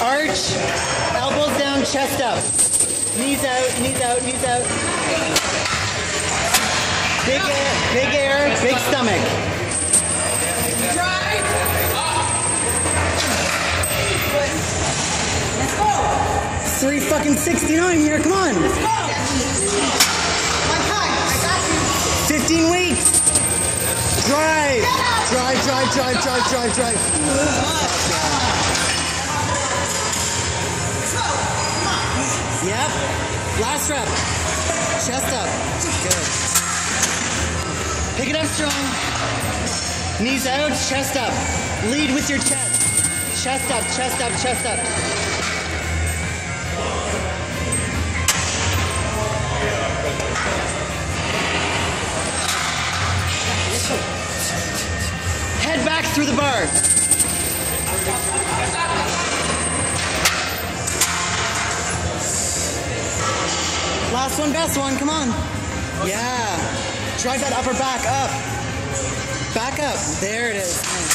Arch, elbows down, chest up. Knees out, knees out, knees out. Big air, big air, big stomach. Three fucking 69 here, come on. 15 weeks. Drive. Drive, drive, drive, drive, drive, drive. Yep. Last rep. Chest up. Good. Pick it up strong. Knees out, chest up. Lead with your chest. Chest up, chest up, chest up. Head back through the bar. Last one, best one, come on. Yeah. Drive that upper back up. Back up. There it is.